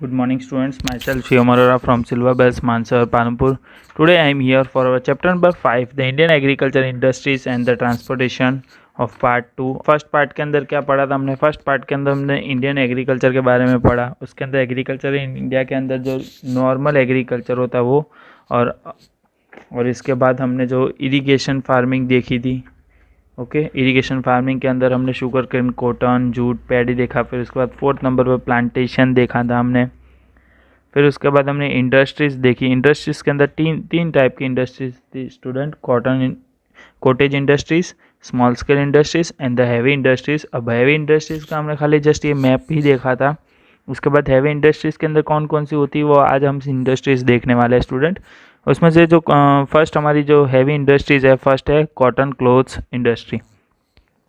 Good morning students myself Shyom Arora from silver bells Mansar Panpur today I am here for our chapter number five the Indian agriculture industries and the transportation of part two first part के अंदर क्या पढ़ा था हमने? First part के अंदर हमने Indian agriculture के बारे में पढ़ा। उसके अंदर एग्रीकल्चर इन इंडिया के अंदर जो नॉर्मल एग्रीकल्चर होता है वो और, और इसके बाद हमने जो इरीगेशन फ़ार्मिंग देखी थी। ओके इरिगेशन फ़ार्मिंग के अंदर हमने sugar cane cotton jute paddy देखा, फिर उसके बाद फोर्थ नंबर पर प्लांटेशन देखा था हमने। फिर उसके बाद हमने इंडस्ट्रीज़ देखी। इंडस्ट्रीज़ के अंदर तीन तीन टाइप की इंडस्ट्रीज़ थी student cotton cottage industries small scale industries and the heavy industries अब हैवी इंडस्ट्रीज़ का हमने खाली जस्ट ये मैप ही देखा था। उसके बाद हैवी इंडस्ट्रीज़ के अंदर कौन कौन सी होती है, वो आज हम इंडस्ट्रीज़ देखने वाले हैं स्टूडेंट उसमें से जो फ़र्स्ट हमारी जो हैवी इंडस्ट्रीज़ है फ़र्स्ट है cotton clothes industry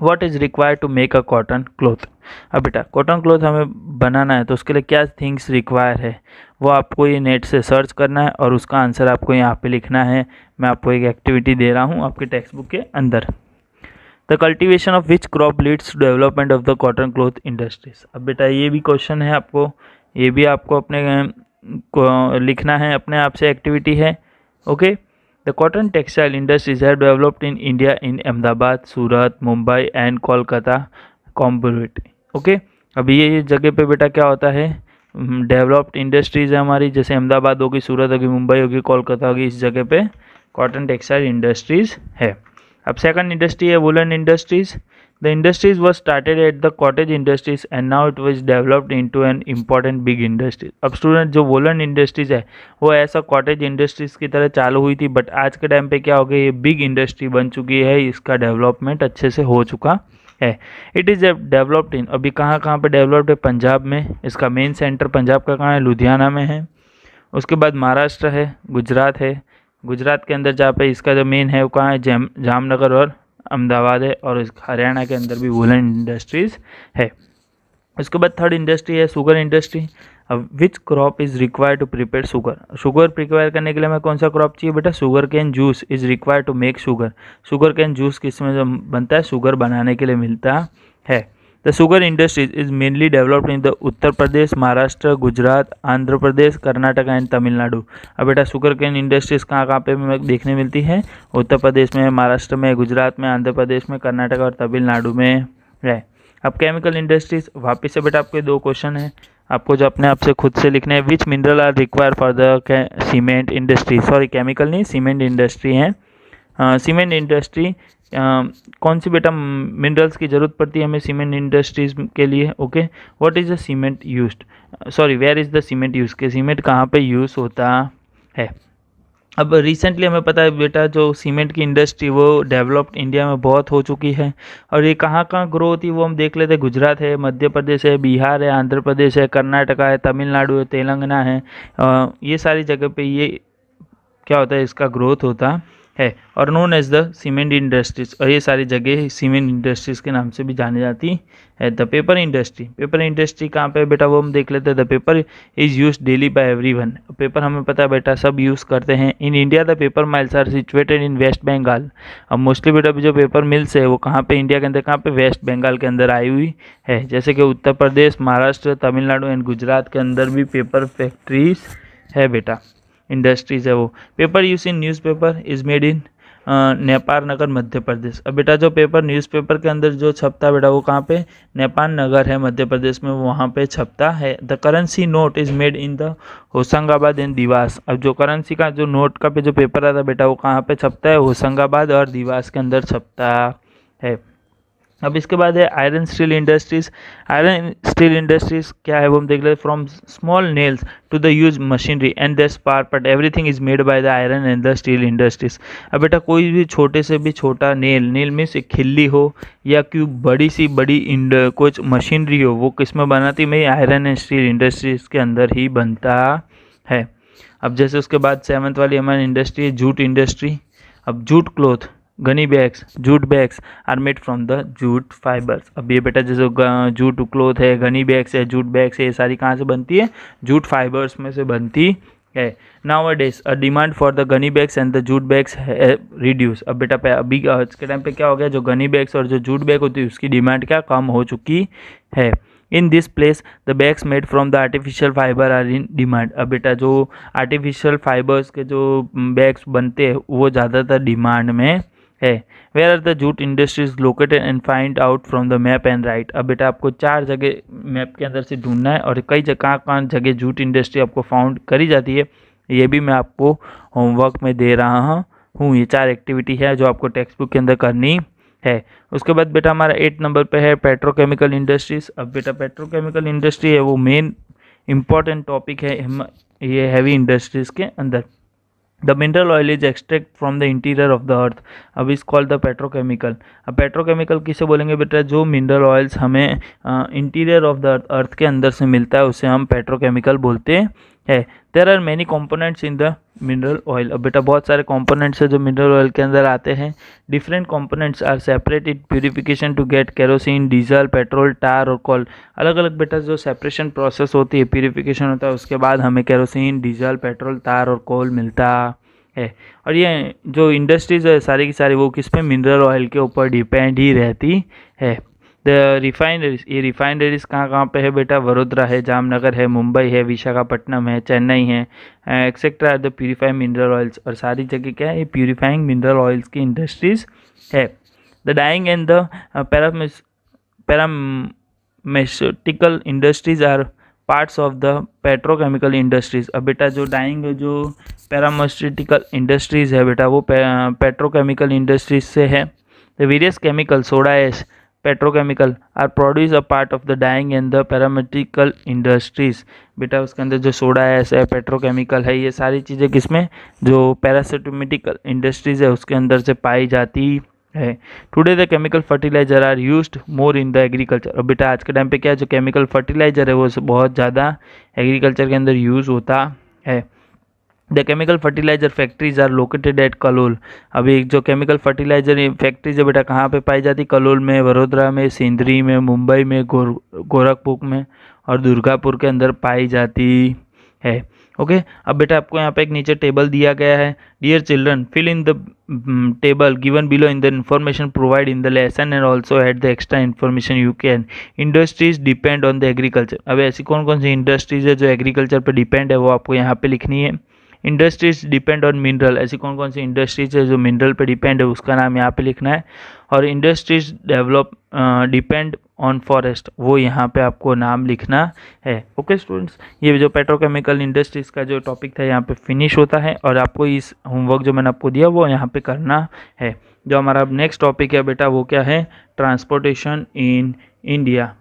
what is required to make a cotton cloth अब बेटा कॉटन क्लोथ हमें बनाना है तो उसके लिए क्या थिंग्स रिक्वायर है? वो आपको ये नेट से सर्च करना है और उसका आंसर आपको यहाँ पे लिखना है। मैं आपको एक एक्टिविटी दे रहा हूँ आपके टेक्स्ट बुक के अंदर। The cultivation of which crop leads development of the cotton cloth industries अब बेटा, ये भी क्वेश्चन है आपको। ये भी आपको अपने लिखना है, अपने आप से एक्टिविटी है। Okay the cotton textile industries have developed in India in Ahmedabad Surat Mumbai and Kolkata Coimbatore okay अभी ये जगह पे बेटा क्या होता है? डेवलप्ड इंडस्ट्रीज़ है हमारी, जैसे अहमदाबाद होगी, सूरत होगी, मुंबई होगी, कोलकाता होगी, इस जगह पे कॉटन टेक्सटाइल इंडस्ट्रीज़ है। अब सेकंड इंडस्ट्री है woollen industries industries was started at the cottage industries and now it was developed into an important big industries अब स्टूडेंट जो वोलन इंडस्ट्रीज़ है, वो ऐसा कॉटेज इंडस्ट्रीज़ की तरह चालू हुई थी बट आज के टाइम पे क्या हो गया ये बिग इंडस्ट्री बन चुकी है, इसका डेवलपमेंट अच्छे से हो चुका है। इट इज़ डेवलप्ड इन अभी कहाँ कहाँ पे डेवलप्ड है? पंजाब में। इसका मेन सेंटर पंजाब का कहाँ है? लुधियाना में है। उसके बाद महाराष्ट्र है, गुजरात है। गुजरात के अंदर जहाँ पे इसका जो मेन है, वो कहाँ है? जाम, जामनगर और अहमदाबाद है और हरियाणा के अंदर भी वुलन इंडस्ट्रीज़ है। उसके बाद थर्ड इंडस्ट्री है शुगर इंडस्ट्री अब which crop is require to prepare sugar sugar prepare करने के लिए हमें कौन सा क्रॉप चाहिए बेटा? Sugar cane juice is require to make sugar sugar cane juice किसमें जो बनता है? शुगर बनाने के लिए मिलता है। The sugar industries is mainly developed in the Uttar Pradesh Maharashtra Gujarat Andhra Pradesh Karnataka and Tamil Nadu अब बेटा शुगर कैन इंडस्ट्रीज़ कहाँ कहाँ पे देखने मिलती है? उत्तर प्रदेश में महाराष्ट्र में गुजरात में आंध्र प्रदेश में कर्नाटक और तमिलनाडु में है। अब केमिकल इंडस्ट्रीज़ वापिस से बेटा आपके दो क्वेश्चन है। आपको जो अपने आप से खुद से लिखने हैं which mineral are require for the cement industry sorry chemical नहीं सीमेंट इंडस्ट्री है। सीमेंट इंडस्ट्री कौन सी बेटा मिनरल्स की ज़रूरत पड़ती है हमें सीमेंट इंडस्ट्रीज़ के लिए? Okay what is the cement used sorry where is the cement use के सीमेंट कहाँ पे यूज़ होता है? अब रिसेंटली हमें पता है बेटा जो सीमेंट की इंडस्ट्री वो डेवलप्ड इंडिया में बहुत हो चुकी है। और ये कहाँ कहाँ ग्रो होती है वो हम देख लेते हैं। गुजरात है, मध्य प्रदेश है, बिहार है, आंध्र प्रदेश है, कर्नाटका है, तमिलनाडु है, तेलंगाना है। ये सारी जगह पे ये क्या होता है, इसका ग्रोथ होता है और known as the cement industries और ये सारी जगह सीमेंट इंडस्ट्रीज़ के नाम से भी जानी जाती है। The paper industry paper industry कहाँ पे बेटा? वो हम देख लेते हैं। The paper is use daily by everyone paper हमें पता है बेटा, सब यूज़ करते हैं। In India the paper mills are situated in West Bengal अब मोस्टली बेटा जो पेपर मिल्स है, वो कहाँ पे इंडिया के अंदर, कहाँ पे वेस्ट बंगाल के अंदर आई हुई है? जैसे कि उत्तर प्रदेश, महाराष्ट्र, तमिलनाडु एंड गुजरात के अंदर भी पेपर फैक्ट्रीज है बेटा। इंडस्ट्रीज़ है वो। Paper use in newspaper is made in Nepal Nagar Madhya Pradesh अब बेटा जो पेपर न्यूज़पेपर के अंदर जो छपता है बेटा वो कहाँ पे? नेपाल नगर है मध्य प्रदेश में वहाँ पे छपता है। The currency note is made in the Hoshangabad and Dewas अब जो करेंसी का जो नोट का पे जो पेपर आता बेटा वो कहाँ पे छपता है? होशंगाबाद और दिवास के अंदर छपता है। अब इसके बाद है iron steel industries iron steel industries क्या है वो हम देख लेते from small nails to the use machinery and the spar but everything is made by the iron and the steel industries अब बेटा कोई भी छोटे से भी छोटा नेल नेल में से खिल्ली हो या क्यों बड़ी सी बड़ी इंड कुछ मशीनरी हो, वो किसमें बनाती मैं आयरन एंड स्टील इंडस्ट्रीज़ के अंदर ही बनता है। अब जैसे उसके बाद सेवन्थ वाली हमारी इंडस्ट्री है, जूट इंडस्ट्री अब jute cloth gunny bags, jute bags are made from the jute fibres. अब ये बेटा जैसे जूट क्लोथ है, गनी बैग्स है, जूट बैग्स है, ये सारी कहाँ से बनती है? जूट फाइबर्स में से बनती है। Nowadays a demand for the gunny bags and the jute bags है रिड्यूस अब बेटा पे अभी आज के टाइम पे क्या हो गया? जो गनी बैग्स और जो जूट बैग होती है, उसकी डिमांड क्या कम हो चुकी है। In this place the bags made from the artificial fibre are in demand अब बेटा जो आर्टिफिशियल फाइबर्स के जो बैग्स बनते हैं, वो ज़्यादातर डिमांड में है। Where are the jute industries located and find out from the map and write अब बेटा आपको चार जगह मैप के अंदर से ढूंढना है और कई जगह कहाँ कहाँ जगह जूट इंडस्ट्री आपको फाउंड करी जाती है, ये भी मैं आपको होमवर्क में दे रहा हूँ ये चार एक्टिविटी है जो आपको टेक्स्ट बुक के अंदर करनी है। उसके बाद बेटा हमारा एट नंबर पे है पेट्रोकेमिकल इंडस्ट्रीज़ अब बेटा पेट्रोकेमिकल इंडस्ट्री है वो मेन इंपॉर्टेंट टॉपिक है ये हैवी इंडस्ट्रीज़ के अंदर। The mineral oil is extract from the interior of the earth अब इस कॉल्ड द पेट्रोकेमिकल अब पेट्रोकेमिकल किसे बोलेंगे बेटा? जो मिनरल ऑयल्स हमें इंटीरियर ऑफ़ द अर्थ के अंदर से मिलता है, उसे हम पेट्रोकेमिकल बोलते है। There are many components in the mineral oil अब बेटा बहुत सारे कॉम्पोनेंट्स है जो मिनरल ऑयल के अंदर आते हैं। Different components are separated purification to get kerosene diesel petrol tar और कॉल अलग अलग बेटा जो सेपरेशन प्रोसेस होती है प्योरीफिकेशन होता है, उसके बाद हमें केरोसिन डीजल पेट्रोल तार और कोल मिलता है। और ये जो इंडस्ट्रीज़ है, सारी की सारी, वो किस पे? मिनरल ऑयल के ऊपर डिपेंड ही रहती है। द रिफाइनरीज ये रिफाइनरीज कहाँ कहाँ पे है बेटा? वडोदरा है, जामनगर है, मुंबई है, विशाखापट्टनम है, चेन्नई है etcetera are the purifying mineral oils और सारी जगह क्या है? ये प्यूरीफाइंग मिनरल ऑयल्स की इंडस्ट्रीज़ है। The dyeing and the पैरामिस pharmaceutical industries are parts of the petrochemical industries अब बेटा जो डाइंग जो पैरामेस्टिकल इंडस्ट्रीज़ है बेटा, वो पेट्रोकेमिकल इंडस्ट्रीज़ से है। The various chemical soda as petrochemical are produce a part of the dyeing and the pharmaceutical industries बेटा, उसके अंदर जो सोडा है, ऐसा है पेट्रोकेमिकल है, ये सारी चीज़ें किसमें? जो पैरासिटोमेटिकल इंडस्ट्रीज़ है, उसके अंदर से पाई जाती है। Today the chemical fertiliser are used more in the agriculture और बेटा, आज के टाइम पे क्या जो केमिकल फर्टिलाइज़र है, वो बहुत ज़्यादा एग्रीकल्चर के अंदर यूज़ होता है। The chemical fertiliser factories are located at Kalol अभी जो केमिकल फर्टिलाइज़र फैक्ट्रीज है बेटा, कहाँ पे पाई जाती? कलोल में वडोदरा में सिंदरी में मुंबई में गोर गोरखपुर में और दुर्गापुर के अंदर पाई जाती है। Okay okay? अब बेटा आपको यहाँ पे एक नीचे टेबल दिया गया है। Dear children fill in the table given below in the information provide in the lesson and also at the extra information you can industries depend on the agriculture अब ऐसी कौन कौन सी इंडस्ट्रीज़ है जो एग्रीकल्चर पर डिपेंड है वो आपको यहाँ पे लिखनी है? इंडस्ट्रीज़ डिपेंड ऑन मिनरल ऐसी कौन कौन सी इंडस्ट्रीज़ है जो मिनरल पे डिपेंड है, उसका नाम यहाँ पे लिखना है। और industries develop depend on forest वो यहाँ पे आपको नाम लिखना है। ओके स्टूडेंट्स ये जो पेट्रोकेमिकल इंडस्ट्रीज़ का जो टॉपिक था, यहाँ पे फिनिश होता है और आपको इस होमवर्क जो मैंने आपको दिया, वो यहाँ पे करना है। जो हमारा नेक्स्ट टॉपिक है बेटा, वो क्या है? Transportation in India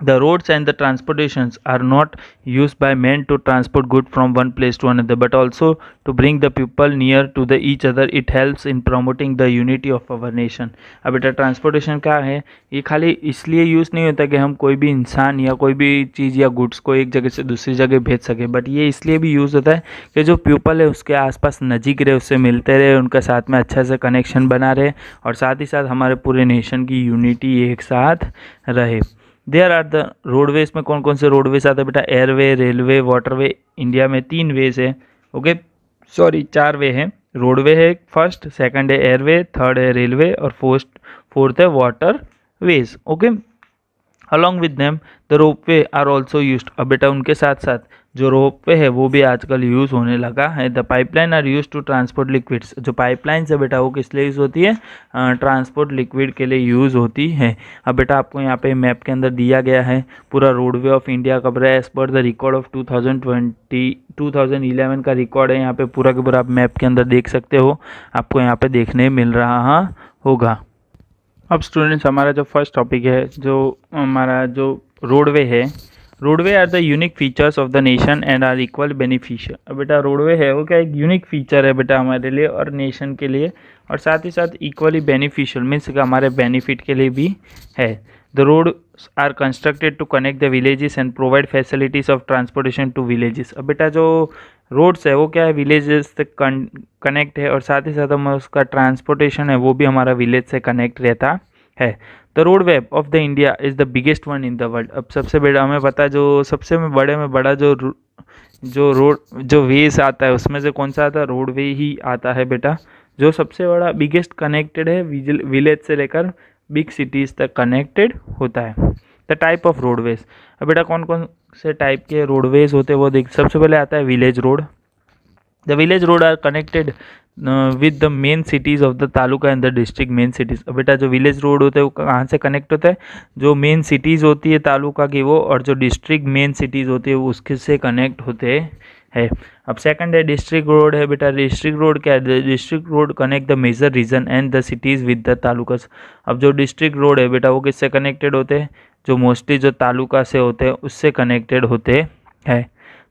The roads and the transportations are not used by men to transport good from one place to another but also to bring the people near to the each other it helps in promoting the unity of our nation अब बेटा transportation क्या है ये खाली इसलिए use नहीं होता कि हम कोई भी इंसान या कोई भी चीज़ या गुड्स को एक जगह से दूसरी जगह भेज सके बट ये इसलिए भी यूज़ होता है कि जो पीपल है उसके आसपास नज़ीक रहे उससे मिलते रहे उनके साथ में अच्छा से कनेक्शन बना रहे और साथ ही साथ हमारे पूरे नेशन की यूनिटी एक साथ रहे देयर आर द रोडवेज़ में कौन कौन से रोडवेज़ आते हैं बेटा? एयरवे रेलवे वाटरवे इंडिया में तीन वेज है ओके सॉरी चार वे हैं। रोडवे है फ़र्स्ट सेकंड है एयरवे थर्ड है रेलवे और फोर्थ फोर्थ है waterways okay along with name the ropeway are also use अब बेटा उनके साथ साथ जो रोप रोपवे है, वो भी आजकल यूज़ होने लगा है। The pipeline are use to transport liquids जो पाइपलाइन है बेटा, वो किस लिए यूज़ होती है? ट्रांसपोर्ट लिक्विड के लिए यूज़ होती है। अब बेटा, आपको यहाँ पे मैप के अंदर दिया गया है। पूरा रोडवे ऑफ़ इंडिया रहा है as per the record of two thousand twenty two thousand eleven का रिकॉर्ड है। यहाँ पे पूरा के पूरा आप मैप के अंदर देख सकते हो। आपको यहाँ पे देखने मिल रहा होगा। अब स्टूडेंट्स हमारा जो फ़र्स्ट टॉपिक है, जो हमारा जो रोडवे है roadway are the unique features of the nation and are equal beneficial बेटा रोडवे है वो क्या एक यूनिक फीचर है बेटा हमारे लिए और नेशन के लिए और साथ ही साथ इक्वली बेनिफिशियल मीन्स हमारे बेनिफिट के लिए भी है। The road are constructed to connect the villages and provide facilities of transportation to villages अब बेटा, जो रोड्स है वो क्या है? विलेजेस से कनेक्ट है और साथ ही साथ हम उसका ट्रांसपोर्टेशन है, वो भी हमारा विलेज से कनेक्ट रहता है। The road web of the India is the biggest one in the world अब सबसे बड़ा हमें पता है जो सबसे में बड़े में बड़ा जो जो रोड जो वेज आता है, उसमें से कौन सा आता है? रोड वे ही आता है बेटा। जो सबसे बड़ा बिगेस्ट कनेक्टेड है विलेज से लेकर बिग सिटीज़ तक कनेक्टेड होता है। द टाइप ऑफ़ रोडवेज़ अब बेटा कौन कौन से टाइप के रोडवेज़ होते हैं वो देख। सबसे पहले आता है village road the village road are connected with the main cities of the taluka and the district main cities बेटा, जो विलेज रोड होते हैं, वो कहाँ से कनेक्ट होता है? जो मेन सिटीज़ होती है तालुका की वो, और जो डिस्ट्रिक्ट मेन सिटीज़ होती है, वो उसके से कनेक्ट होते है। अब सेकंड है डिस्ट्रिक्ट रोड है बेटा। डिस्ट्रिक्ट रोड क्या है? District road connect the major region and the cities with the talukas अब जो डिस्ट्रिक्ट रोड है बेटा, वो किससे कनेक्टेड होते हैं? जो मोस्टली जो तालुका से होते हैं, उससे कनेक्टेड होते हैं।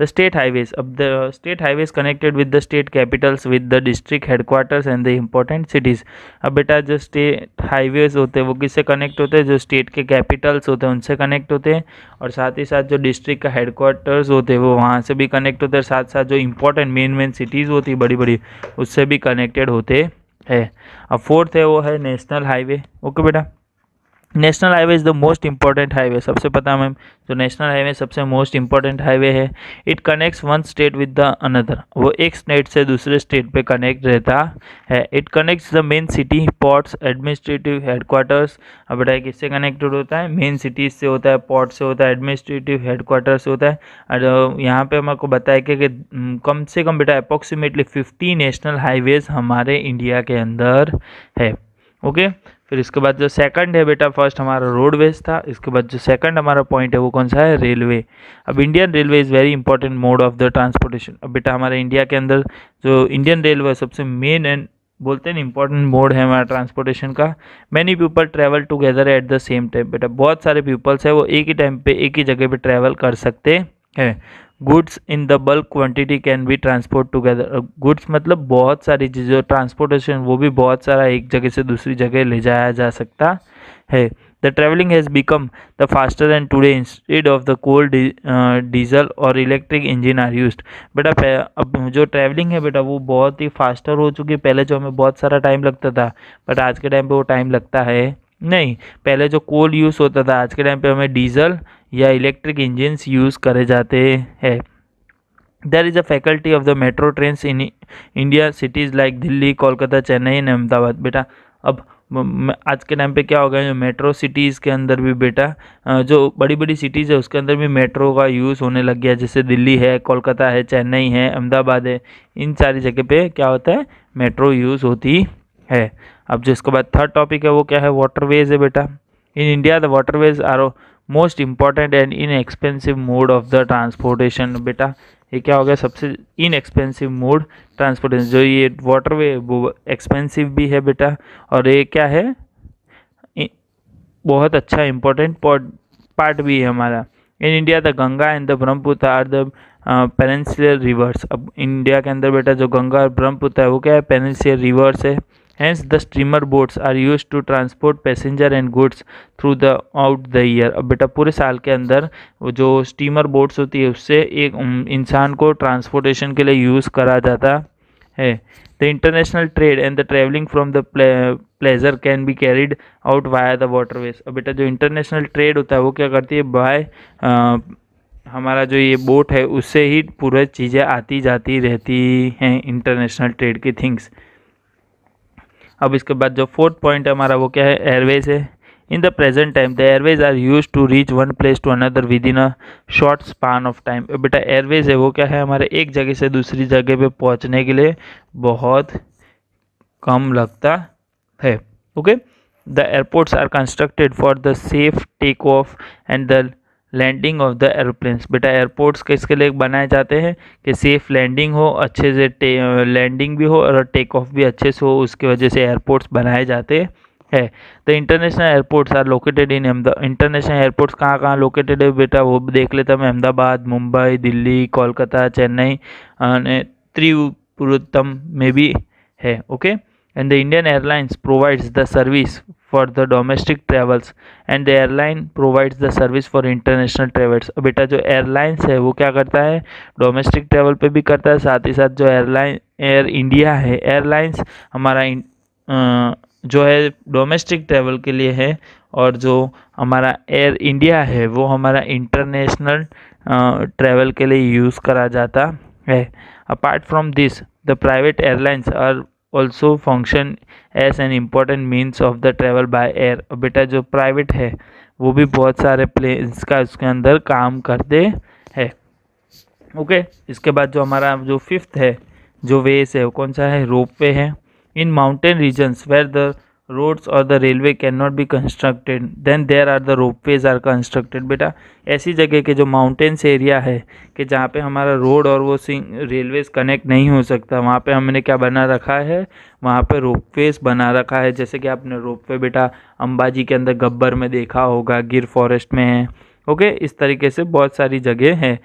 The state highways. Of the state highways connected with the state capitals, with the district headquarters and the important cities. अब बेटा, जो स्टेट हाईवेज होते हैं, वो किससे कनेक्ट होते हैं? जो स्टेट के कैपिटल्स होते हैं, उनसे कनेक्ट होते हैं। और साथ ही साथ जो डिस्ट्रिक्ट का हेडक्वार्टर्स होते हैं, वो वहाँ से भी कनेक्ट होते हैं। साथ साथ जो इंपॉर्टेंट मेन मेन सिटीज़ होती है बड़ी बड़ी उससे भी कनेक्टेड होते हैं। अब फोर्थ है, वो है नेशनल हाईवे ओके बेटा? National highway is the most important highway. सबसे पता मैम जो नेशनल हाईवे सबसे मोस्ट इंपॉर्टेंट हाईवे है it connects one state with the another. वो एक स्टेट से दूसरे स्टेट पे कनेक्ट रहता है। It connects the main city ports administrative headquarters. अब बेटा किससे कनेक्टेड होता है? मेन सिटीज़ से होता है पोर्ट से होता है एडमिनिस्ट्रेटिव हेडक्वार्टर से होता है। और यहाँ पे हमको बताया कि, कि कम से कम बेटा अप्रॉक्सीमेटली फिफ्टी नेशनल हाईवेज हमारे इंडिया के अंदर है। ओके? okay? फिर इसके बाद जो सेकंड है बेटा फ़र्स्ट हमारा रोडवेज़ था। इसके बाद जो सेकंड हमारा पॉइंट है, वो कौन सा है? रेलवे अब Indian railway is very important mode of the transportation अब बेटा, हमारे इंडिया के अंदर जो इंडियन रेलवे सबसे मेन एंड बोलते हैं इंपॉर्टेंट मोड है हमारा ट्रांसपोर्टेशन का। Many people travel together at the same time बेटा, बहुत सारे पीपल्स है, वो एक ही टाइम पे, एक ही जगह पे ट्रैवल कर सकते हैं। Goods in the bulk quantity can be transport together goods मतलब बहुत सारी चीज़ें ट्रांसपोर्टेशन वो भी बहुत सारा एक जगह से दूसरी जगह ले जाया जा सकता है। The travelling has become the faster and today instead of the coal diesel और इलेक्ट्रिक इंजन आर यूज़ बेटा अब जो ट्रैवलिंग है बेटा वो बहुत ही फास्टर हो चुकी है। पहले जो हमें बहुत सारा टाइम लगता था बट आज के टाइम पर वो टाइम लगता है नहीं। पहले जो कोल यूज़ होता था, आज के टाइम पे हमें डीजल या इलेक्ट्रिक इंजन्स यूज़ करे जाते हैं। There is a faculty of the metro train in India cities like Delhi, Kolkata, Chennai and Ahmedabad. बेटा, अब आज के टाइम पे क्या हो गया जो मेट्रो सिटीज़ के अंदर भी बेटा जो बड़ी बड़ी सिटीज़ है, उसके अंदर भी मेट्रो का यूज़ होने लग गया जैसे दिल्ली है, कोलकाता है, चेन्नई है, अहमदाबाद है, इन सारी जगह पे क्या होता है? मेट्रो यूज़ होती है। अब जो इसके बाद थर्ड टॉपिक है, वो क्या है? वाटरवेज है बेटा। In India the waterways are most important and inexpensive mode of the transportation बेटा, ये क्या हो गया? सबसे इन एक्सपेंसिव मोड ट्रांसपोर्टेशन जो ये वाटरवे वो एक्सपेंसिव भी है बेटा, और ये क्या है? बहुत अच्छा इंपॉर्टेंट पार्ट भी है हमारा। In India the Ganga and the Brahmaputra are the perennial rivers अब इंडिया के अंदर बेटा, जो गंगा और ब्रह्मपुत्र है, वो क्या है? पेरेंशियल रिवर्स है। Hence, the steamer boats are used to transport passenger and goods through the out the year. अब बेटा पूरे साल के अंदर जो स्टीमर बोट्स होती है उससे एक इंसान को ट्रांसपोर्टेशन के लिए यूज़ करा जाता है। The international trade and the travelling from the pleasure can be carried out via the waterways अब बेटा जो इंटरनेशनल ट्रेड होता है वो क्या करती है? बाय हमारा जो ये बोट है उससे ही पूरे चीज़ें आती जाती रहती हैं इंटरनेशनल ट्रेड की थिंग्स अब इसके बाद जो फोर्थ पॉइंट है हमारा, वो क्या है? एयरवेज है। In the present time the airways are use to reach one place to another within a short span of time बेटा एयरवेज है, वो क्या है? हमारे एक जगह से दूसरी जगह पे पहुँचने के लिए बहुत कम लगता है। Okay the airports are constructed for the safe take off and the landing of the aeroplanes बेटा एयरपोर्ट्स किसके लिए बनाए जाते हैं कि सेफ़ लैंडिंग हो, अच्छे से लैंडिंग भी हो और टेक ऑफ़ भी अच्छे से हो, उसकी वजह से एयरपोर्ट्स बनाए जाते हैं। The international airports are located in Ahmedabad international airports कहाँ कहाँ लोकेटेड है बेटा? वो भी देख लेता मैं, अहमदाबाद, मुंबई, दिल्ली, कोलकाता, चेन्नई त्रिपुरतम में भी है okay and the Indian airlines provides the service for the domestic travels and the airline provides the service for international travels. बेटा जो एयरलाइंस है, वो क्या करता है? डोमेस्टिक ट्रेवल पे भी करता है, साथ ही साथ जो एयरलाइन एयर इंडिया है एयरलाइंस हमारा जो है डोमेस्टिक ट्रेवल के लिए है और जो हमारा एयर इंडिया है, वो हमारा इंटरनेशनल ट्रेवल के लिए यूज़ करा जाता है। Apart from this the private airlines are also function as an important means of the travel by air बेटा जो प्राइवेट है, वो भी बहुत सारे प्लेन्स का उसके अंदर काम करते हैं। Okay okay? इसके बाद जो हमारा जो फिफ्थ है, जो वेस है, वो कौन सा है? रोप वे है। In mountain regions where the roads or the railway can not be constructed then there are the ropeways are constructed बेटा, ऐसी जगह के जो माउंटेन्स एरिया है, कि जहाँ पे हमारा रोड और वो रेलवेज कनेक्ट नहीं हो सकता, वहाँ पे हमने क्या बना रखा है? वहाँ पे रोपवेज बना रखा है। जैसे कि आपने रोपवे बेटा, अंबाजी के अंदर गब्बर में देखा होगा, गिर फॉरेस्ट में है। ओके इस तरीके से बहुत सारी जगह है।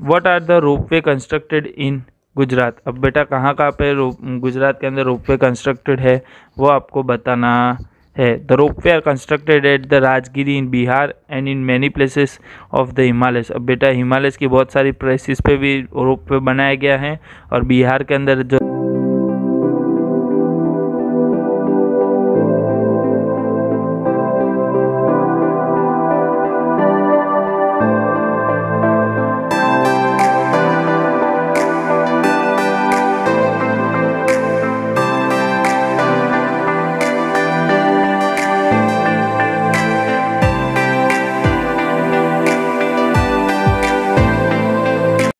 What are the ropeway constructed in Gujarat. अब बेटा कहाँ कहाँ पे गुजरात के अंदर रोपवे कंस्ट्रक्टेड है, वो आपको बताना है। The ropeway are constructed at the Rajgiri in Bihar and in many places of the Himalayas अब बेटा हिमालयस की बहुत सारी प्लेसिस पे भी रोप वे बनाया गया है और बिहार के अंदर जो